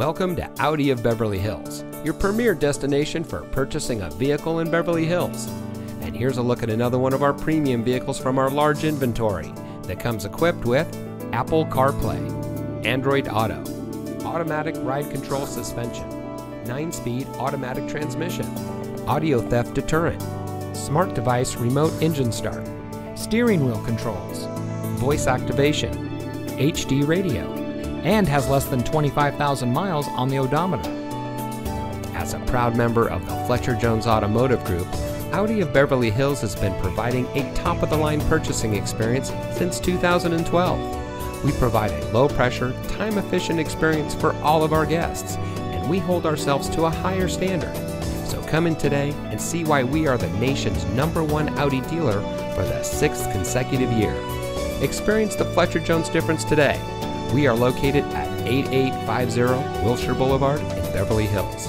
Welcome to Audi of Beverly Hills, your premier destination for purchasing a vehicle in Beverly Hills. And here's a look at another one of our premium vehicles from our large inventory that comes equipped with Apple CarPlay, Android Auto, automatic ride control suspension, 9 speed automatic transmission, audio theft deterrent, smart device remote engine start, steering wheel controls, voice activation, HD radio, and has less than 25,000 miles on the odometer. As a proud member of the Fletcher Jones Automotive Group, Audi of Beverly Hills has been providing a top of the line purchasing experience since 2012. We provide a low pressure, time efficient experience for all of our guests, and we hold ourselves to a higher standard. So come in today and see why we are the nation's number one Audi dealer for the sixth consecutive year. Experience the Fletcher Jones difference today. We are located at 8850 Wilshire Boulevard in Beverly Hills.